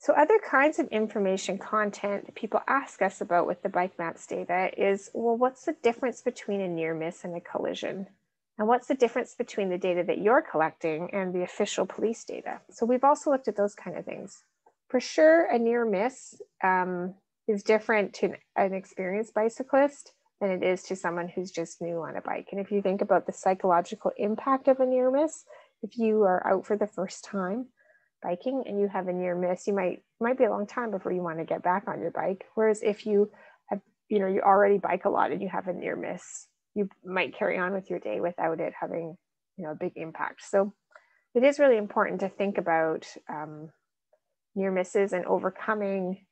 So other kinds of information content that people ask us about with the bike maps data is, well, what's the difference between a near miss and a collision? And what's the difference between the data that you're collecting and the official police data? So we've also looked at those kind of things. For sure, a near miss um, is different to an experienced bicyclist than it is to someone who's just new on a bike. And if you think about the psychological impact of a near miss, if you are out for the first time, biking and you have a near miss, you might might be a long time before you want to get back on your bike. Whereas if you have, you know, you already bike a lot and you have a near miss, you might carry on with your day without it having, you know, a big impact. So it is really important to think about um, near misses and overcoming,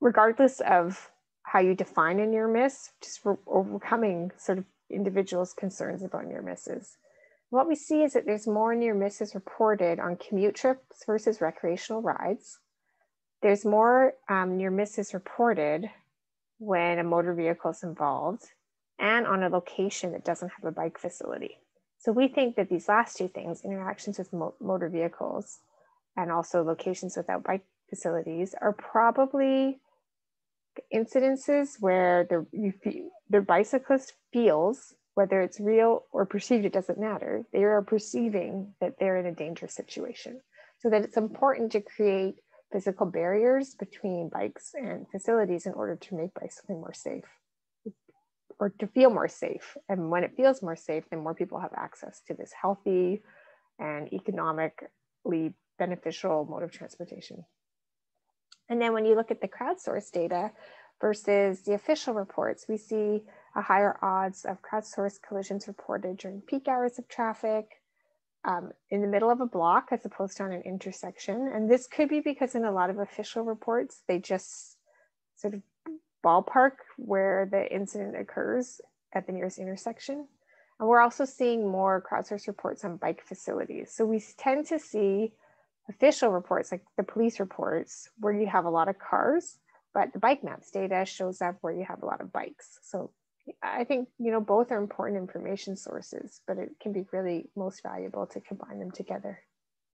regardless of how you define a near miss, just overcoming sort of individuals' concerns about near misses what we see is that there's more near misses reported on commute trips versus recreational rides. There's more um, near misses reported when a motor vehicle is involved and on a location that doesn't have a bike facility. So we think that these last two things, interactions with mo motor vehicles and also locations without bike facilities are probably incidences where the, the bicyclist feels whether it's real or perceived, it doesn't matter. They are perceiving that they're in a dangerous situation. So that it's important to create physical barriers between bikes and facilities in order to make bicycling more safe or to feel more safe. And when it feels more safe, then more people have access to this healthy and economically beneficial mode of transportation. And then when you look at the crowdsourced data versus the official reports, we see a higher odds of crowdsourced collisions reported during peak hours of traffic, um, in the middle of a block as opposed to on an intersection. And this could be because in a lot of official reports, they just sort of ballpark where the incident occurs at the nearest intersection. And we're also seeing more crowdsourced reports on bike facilities. So we tend to see official reports like the police reports where you have a lot of cars, but the bike maps data shows up where you have a lot of bikes. So I think, you know, both are important information sources, but it can be really most valuable to combine them together.